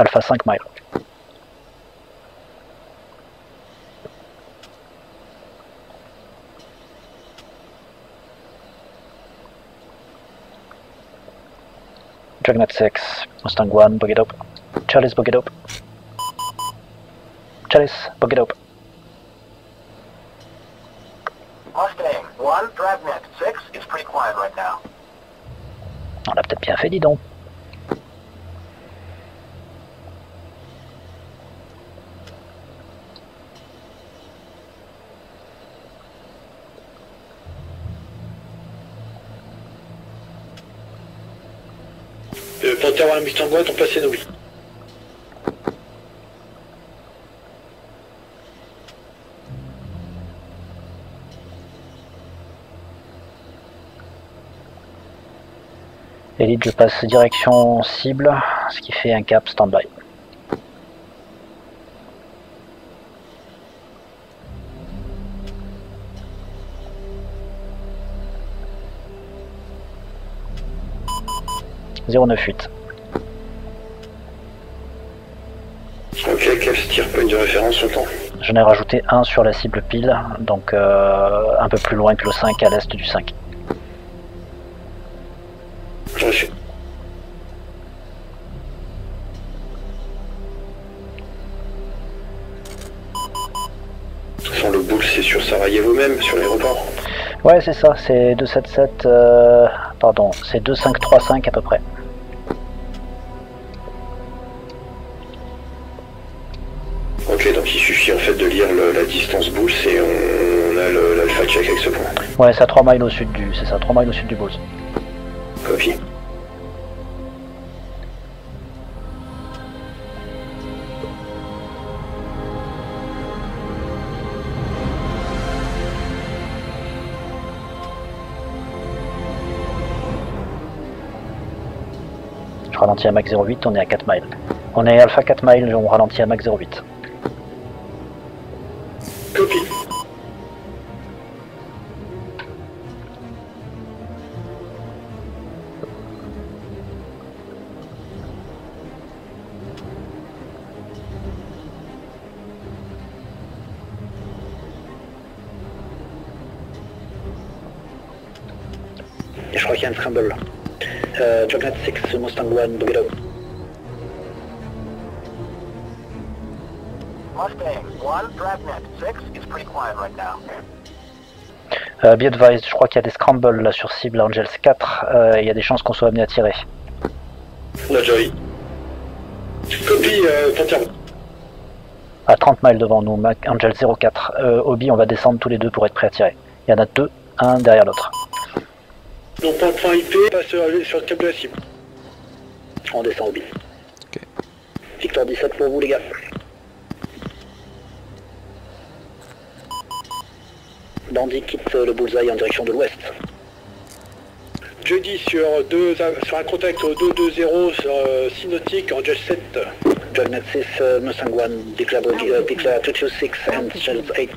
Alpha 5 miles. Dragnet 6, Mustang 1, bug it up. Chalice, bug it up. Chalice, bug it up. Mustang, 1, Dragnet 6 is pretty quiet right now. On l'a peut-être bien fait, dis donc. Euh, Panther 1 Mustang 1, ton passé nous. Elite, je passe direction cible, ce qui fait un cap standby. Zéro neuf huit. Ok, quel steer point de référence autant J'en ai rajouté un sur la cible pile, donc euh, un peu plus loin que le 5 à l'est du 5. Reçu. Sans le boule, c'est sur Sarajevo même, sur l'aéroport? Ouais, c'est ça, c'est 277, euh, pardon, c'est 2535 à peu près. Ouais, c'est à 3 miles au sud du, c'est ça, 3 miles au sud du. Copie. Je ralentis à max 08, on est à 4 miles. On est alpha 4 miles, on ralentit à max 08. Mustang, 1, Dragnet 6 is pretty quiet right now. Euh, be advised, je crois qu'il y a des scrambles là sur cible Angels 4, euh, il y a des chances qu'on soit amené à tirer. On a déjà eu. Copie, euh. À 30 miles devant nous, Mac- Angel 04. Euh, Obi, on va descendre tous les deux pour être prêt à tirer. Il y en a deux, un derrière l'autre. Donc point de point IP, passe sur, sur le cap de la cible. On descend Obi. Ok. Victor 17 pour vous les gars. Dandy quitte le bullseye en direction de l'ouest. Jeudi sur, deux, sur un contact au 220 sur euh, Synotic en Just 7. Dragnet 6, uh, Mustang 1, declare, uh, declare 226 and Shells 8.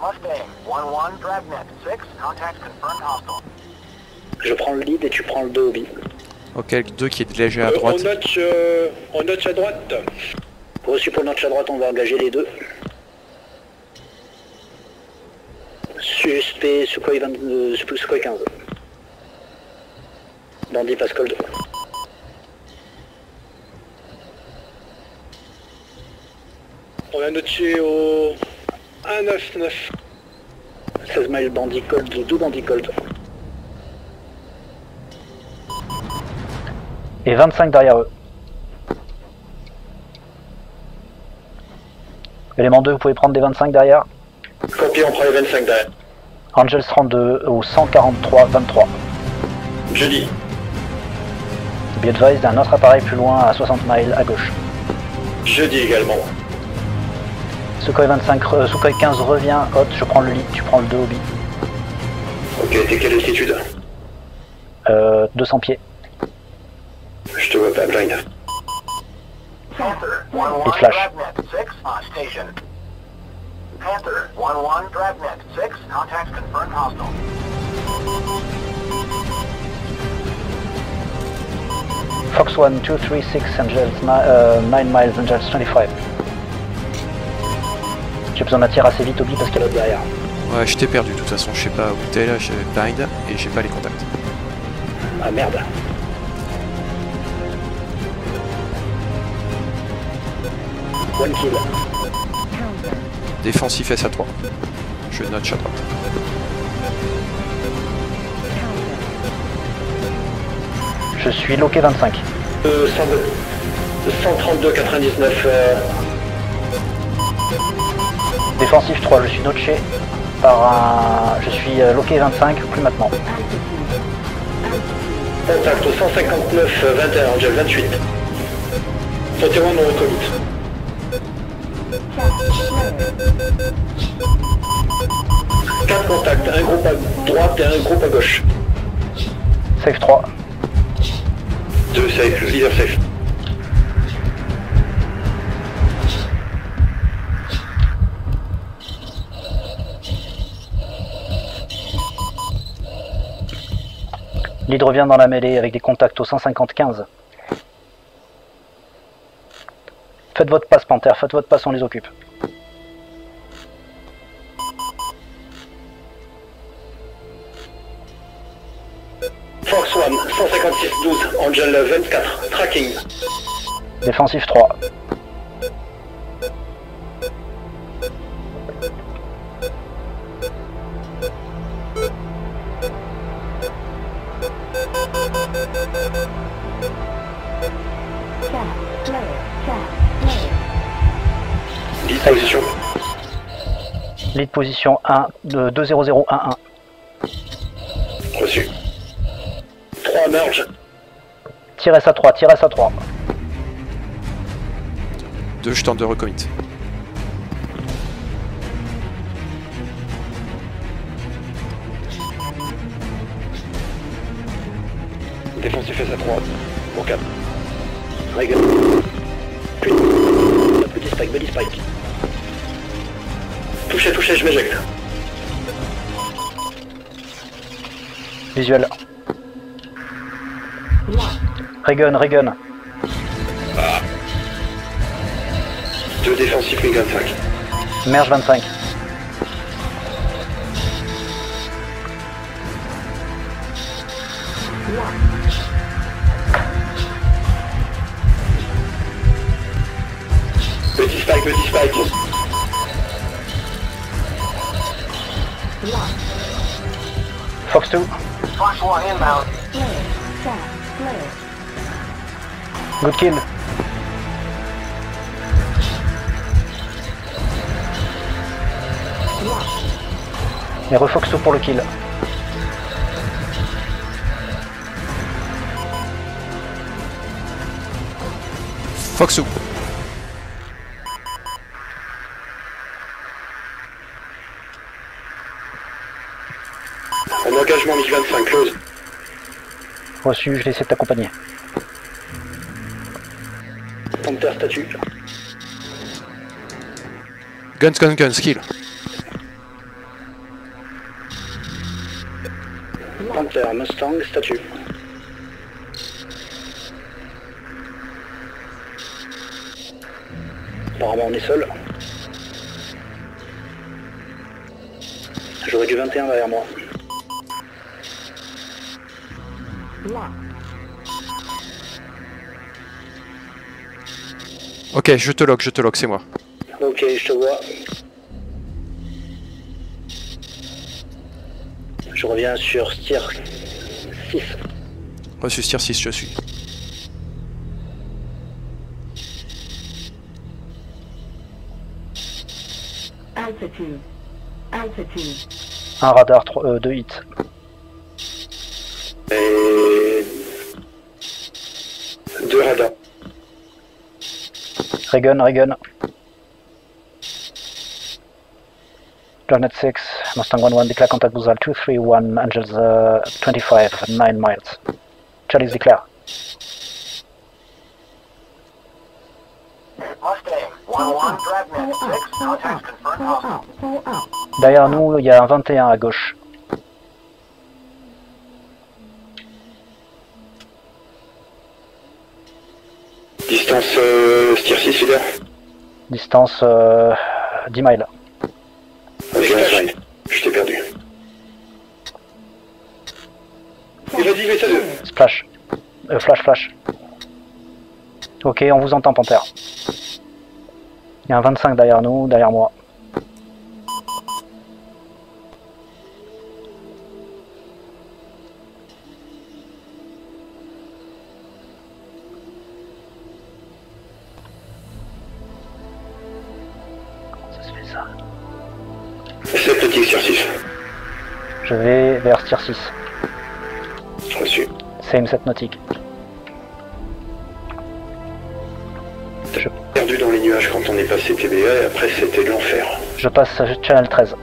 Mustang, 1, 1, Dragnet 6, contact confirmed hostile. Je prends le lead et tu prends le 2 Obi. Ok, le 2 qui est léger à Euh, droite. on, notch, euh, on notch à droite. Reçu pour le notch à droite, on va engager les deux. Suspect Sukhoi, 20, euh, Sukhoi 15. Dandy Pascal 2. On a notché au 199. 16 miles Bandy Cold, 2 Bandy Cold. Et 25 derrière eux. Élément 2, vous pouvez prendre des 25 derrière. Copie, on prend les 25 derrière. Angels 32 au 143 23. Jeudi. Be advised, un autre appareil plus loin à 60 miles à gauche. Jeudi également. Sukhoi 25, euh, Sukhoi 15 revient, hot, je prends le lead, tu prends le 2 Obi. Ok, t'es quelle altitude? Euh, 200 pieds. Je te vois pas, blind. Panther, one, one, Dragnet 1-1, Dragnet 6, Angels, 9 euh, miles, Angels 25. J'ai besoin d'attirer assez vite, oublie parce qu'elle est derrière. Ouais, je t'ai perdu de toute façon, je sais pas où t'es là, je blind et j'ai pas les contacts. Ah merde. One kill. Défensif SA3. Je note à droite. Je suis loqué 25. Euh, 102 132 99. euh, Défensif 3, je suis notché par un... Je suis euh, loqué 25, plus maintenant. contact au 159 euh, 21 Angel 28. 31 non recommit. Quatre contacts, un groupe à droite et un groupe à gauche. Safe 3. Deux safe, leader safe. Lead revient dans la mêlée avec des contacts au 150-15. Faites votre passe, Panther, faites votre passe, on les occupe. Angel 24. Tracking. Défensif 3. Disposition. Lead position 1, de 20011. Reçu. 3 merge. Tirez à 3, tirez à 3. Deux, je tente de recommit. Défensif à 3. Pour 4. Reagan. Putain. Petit spike, petit spike. Touché, touché, je m'éjecte. Visuel. Regun, Regun. Deux défensifs, MiG 25. Merge 25. Petit spike, petit spike. Fox 2. Fox 1 inbound. Good kill. Et refox 2 pour le kill. Foxou. En engagement MiG 25, close. Reçu, je vais essayer de t'accompagner. Panther statut. Guns, guns, guns, kill. Panther, Mustang, statut. Apparemment on est seul. J'aurais du 21 derrière moi. Ok, je te lock, je te lock, c'est moi. Ok, je te vois. Je reviens sur Stier 6. Reçu Stier 6, je suis. Altitude. Altitude. Un radar, 3, 2 hits. Et... Regun, Regun. Planet 6, Mustang 1-1, declare contact Buzal 231, Angels uh, 25, 9 miles. Charlie's declare. Mustang 1-1, Dragnet 6. Contact confirmed hostile. Derrière nous, il y a un 21 à gauche. Distance euh, Stier 6, leader Distance euh, 10 miles. Avec. Je t'ai perdu. Et vas-y, mets ça deux. Splash. Euh, flash, flash. Ok, on vous entend, Panthère. Il y a un 25 derrière nous, derrière moi. Je vais vers Tier 6. Reçu. Same 7 nautique. Je, Perdu dans les nuages quand on est passé TBA et après c'était de l'enfer. je passe Channel 13.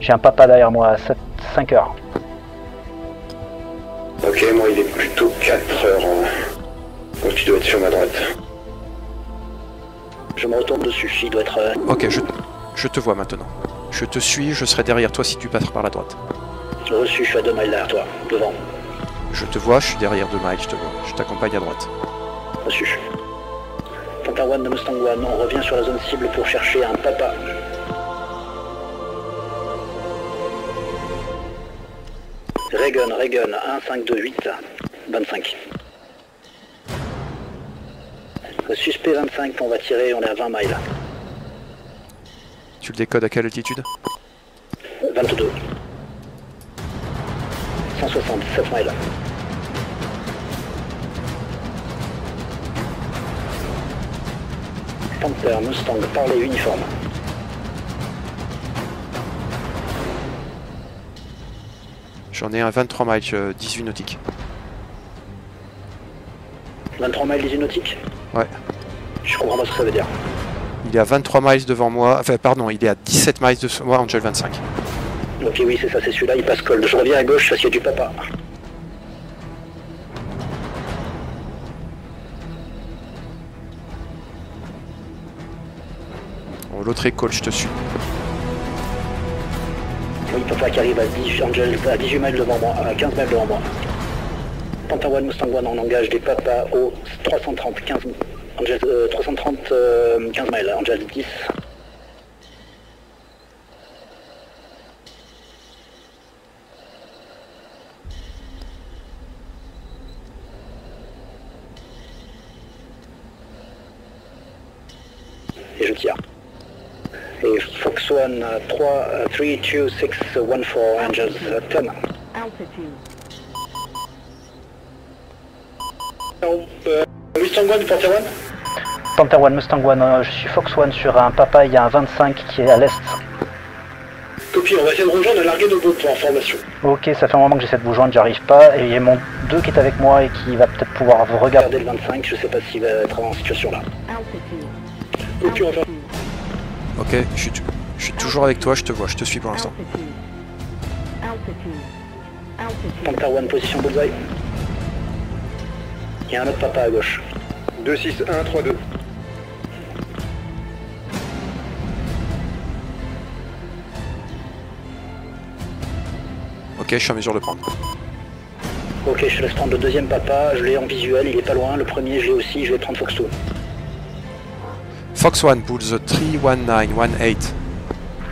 J'ai un papa derrière moi à 7, 5 heures. Ok, moi il est plutôt 4 heures. hein. Donc tu dois être sur ma droite. Je me retourne dessus, il doit être... euh, Ok, je, je te vois maintenant. Je te suis, je serai derrière toi si tu passes par la droite. reçu, je suis à 2 miles derrière toi, devant. Je te vois, je suis derrière deux miles, je te vois. Je t'accompagne à droite. Reçu. One de Mustang One, on revient sur la zone cible pour chercher un papa. Reagan, Reagan, 1, 5, 2, 8, 25. Le suspect 25, on va tirer, on est à 20 miles. Tu le décodes à quelle altitude 22. 160, 7 miles. Panther, Mustang, parlez uniforme. J'en ai un 23 miles, euh, 18 nautiques. 23 miles 18 nautiques? Ouais. Je comprends pas ce que ça veut dire. Il est à 23 miles devant moi, enfin pardon, il est à 17 miles de moi, Angel 25. Ok, oui, c'est ça, c'est celui-là, il passe cold. Je reviens à gauche parce qu'il y a du papa. Bon, L'autre est call, je te suis. Oui, papa qui arrive à 18, Angel, à 18 miles devant moi, à 15 miles devant moi. Panther One, Mustang One, on engage des papas au 330, 15, Angel, euh, 330, euh, 15 miles, Angel 10. Et je tire. Et Fox One, euh, 3, euh, 3, 2, 6, 1, 4, Angels, euh, 10. Altitude. Mustang One, Panther One Panther One, Mustang One, euh, je suis Fox One sur un papa, il y a un 25 qui est à l'est. Copie, on va essayer de rejoindre et larguer nos boats pour information. Ok, ça fait un moment que j'essaie de vous joindre, j'arrive pas. Et il y a mon 2 qui est avec moi et qui va peut-être pouvoir vous regarder. Regardez le 25, je sais pas s'il va être en situation là. Copie, on va faire... Ok, je suis, je suis toujours avec toi, je te vois, je te suis pour l'instant. Panther One, position bullseye. Il y a un autre papa à gauche. 2, 6, 1, 3, 2. Ok, je suis en mesure de prendre. Ok, je te laisse prendre le deuxième papa, je l'ai en visuel, il est pas loin. Le premier, je l'ai aussi, je vais prendre Fox 2. Fox One, Bulls 31918.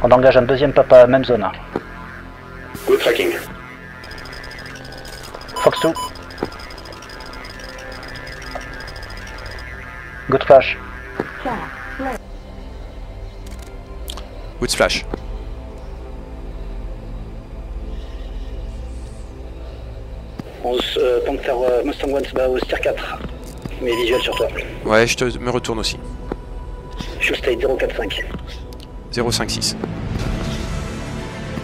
On engage un deuxième papa, même zone. Go tracking. Good flash. Good Splash. On se, euh, Panther euh, Mustang One se bat au tier 4. Mais visuel sur toi. Ouais, je te, me retourne aussi. Fuel state 045. 056.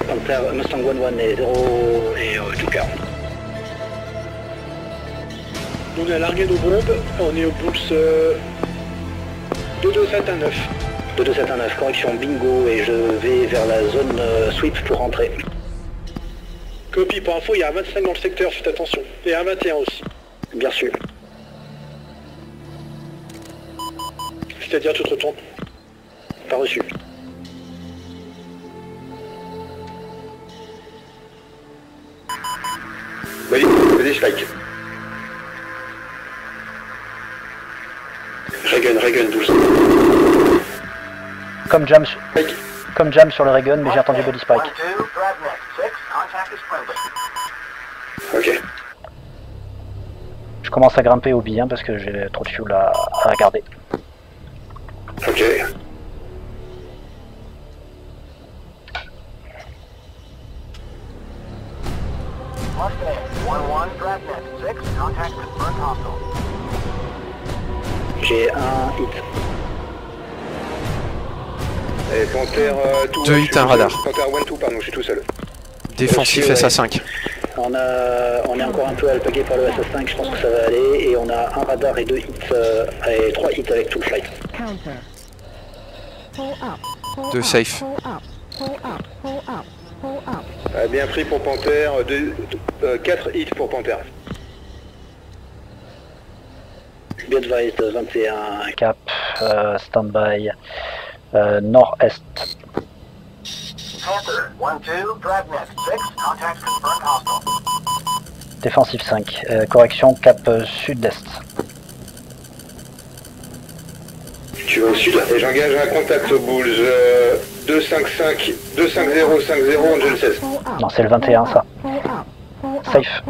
Panther Mustang One One et 0 et euh, Joker. On a largué nos bombes, on est au Bulls euh, 22719. 22719, correction bingo et je vais vers la zone euh, sweep pour rentrer. Copie, pour info, il y a un 25 dans le secteur, faites attention. Et un 21 aussi. Bien sûr. C'est-à-dire tu te retournes. Pas reçu. Vas-y, vas-y, je like. Reagan, Reagan, 12. Comme jam, su- comme jam sur le Reagan, mais j'ai entendu body spike. One, two, Dragnet 6, contact is friendly. Ok. Je commence à grimper au billet parce que j'ai trop de fuel à, à garder. Ok. J'ai un hit. Et Panther euh, tout, Deux hits, un radar. seul. Panther 1 tout, pardon, je suis tout seul. Défensif Reçu, ouais. SA5. On, a, on est encore un peu alpagué par le SS5, je pense que ça va aller. Et on a un radar et deux hits, euh, et trois hits avec tout le flight. Deux safe. Pull up. Pull up. Pull up. Pull up. Bien pris pour Panther, 4 hits pour Panther. Be advised, 21. Cap, euh, standby, euh, nord-est. Panther 1-2, Dragnet 6, contact confirmed hostile. Défensif 5. Euh, correction, cap euh, sud-est. Tu vas au sud Et j'engage un contact aux Bulls. Euh, 255 250 50 Angel 16. Pull up. Non, c'est le 21 ça. Safe.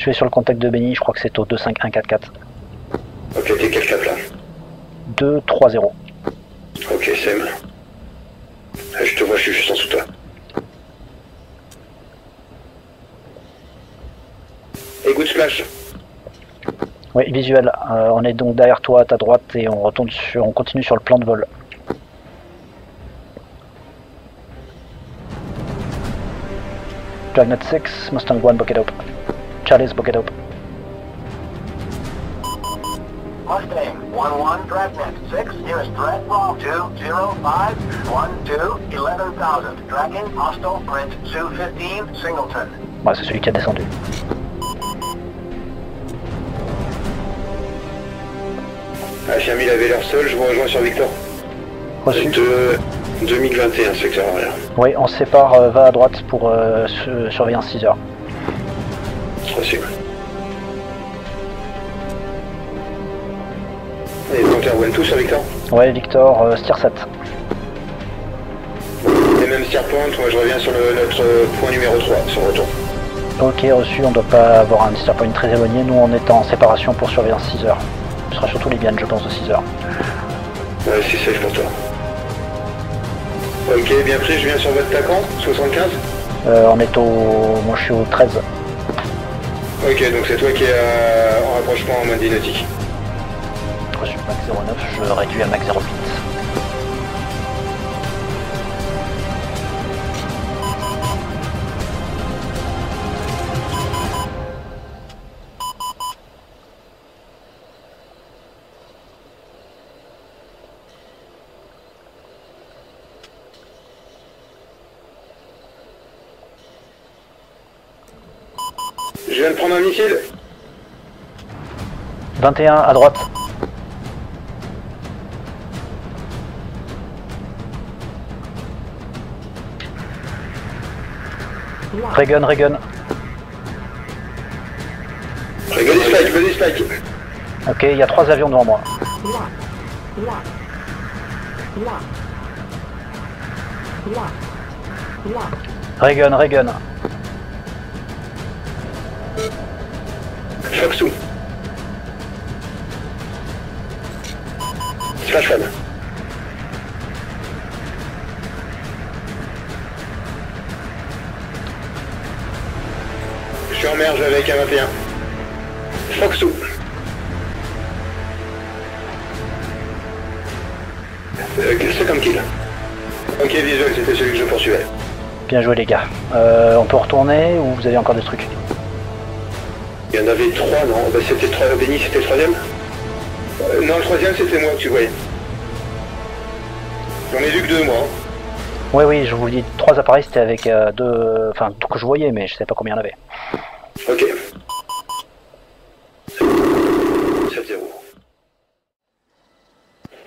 Je vais sur le contact de Benny, je crois que c'est au 25144. Ok, t'es quel cap là 230. Ok, Sam. Ah, je te vois, je suis juste en dessous de toi. Good splash. Oui, visuel. Euh, on est donc derrière toi, à ta droite, et on retourne sur, on continue sur le plan de vol. Dragnet 6, Mustang 1, bucket up. Charlie's bucket up. Mustang 1-1, Dragnet 6, nearest threat, 205, 12, 11,000. Dragon, hostile, print 215, Singleton. Ouais, c'est celui qui a descendu. Ah, j'ai mis la valeur seule, je vous rejoins sur Victor. Reçu. De 2021, secteur arrière. Oui, on se sépare, euh, va à droite pour euh, su- surveillance 6 heures. Reçu. Et 1 tout sur Victor Ouais, Victor, euh, Steer 7. Et même Starpoint, moi je reviens sur le- notre point numéro 3, sur retour. Ok, reçu, on doit pas avoir un disturb point très éloigné. Nous, on est en séparation pour surveillance 6 heures. Ce sera surtout les biens, je pense, de 6 heures. Ouais, c'est safe pour toi. Ok, bien pris, je viens sur votre taquant, 75. Euh, on est au. Moi, je suis au 13. Ok, donc c'est toi qui es euh, en rapprochement en mode dynamique. Reçu Mac 09, je réduis à Mac 08. Je viens de prendre un missile. 21 à droite. Reagan, Reagan. Body spike, body spike. Ok, il y a trois avions devant moi. Reagan, Reagan. Fox 2. Slash. Je suis en merge avec un 21. Fox 2. Euh, c'est comme kill. Ok, visuel, c'était celui que je poursuivais. Bien joué, les gars. Euh, on peut retourner ou vous avez encore des trucs Il y en avait trois, non bah, C'était trois. Benny, c'était le troisième Euh, Non, le troisième, c'était moi que tu voyais. J'en ai vu que deux, moi. hein. Oui, oui, je vous dis, trois appareils, c'était avec euh, deux. Enfin, que je voyais, mais je sais pas combien il y en avait. Ok. 7-0.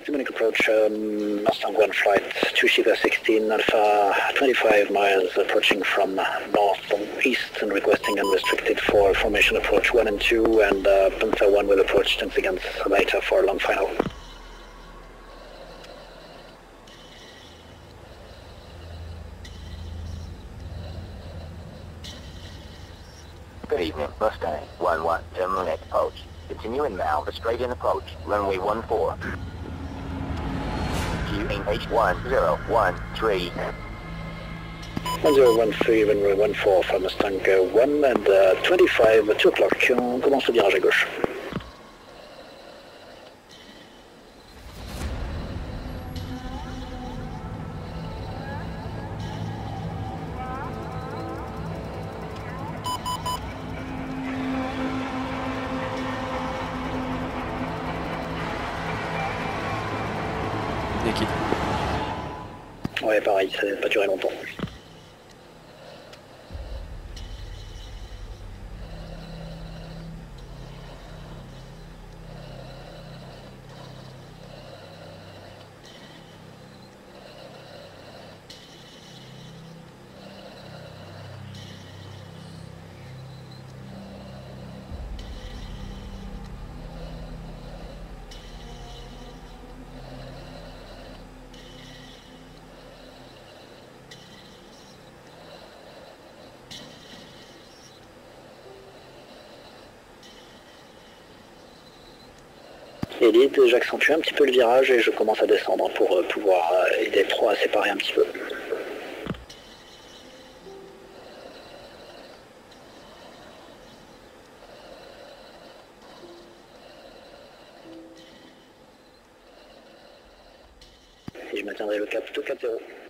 Too many control. approach um, Mustang 1 flight 2 Shiva 16 Alpha 25 miles approaching from north east and requesting unrestricted for formation approach 1 and 2 and uh, Panther 1 will approach 10 seconds later for long final. Good evening, Mustang 1-1, terminate approach. Continuing now for straight in approach, runway 14. QH1013. 1013, runway 14 for Mustang 1 and uh, 25, 2 o'clock, on commence le virage à gauche. Ouais, pareil, ça n'a pas duré longtemps. J'accentue un petit peu le virage et je commence à descendre pour euh, pouvoir euh, aider pro à séparer un petit peu. Et je maintiendrai le cap tout 4-0.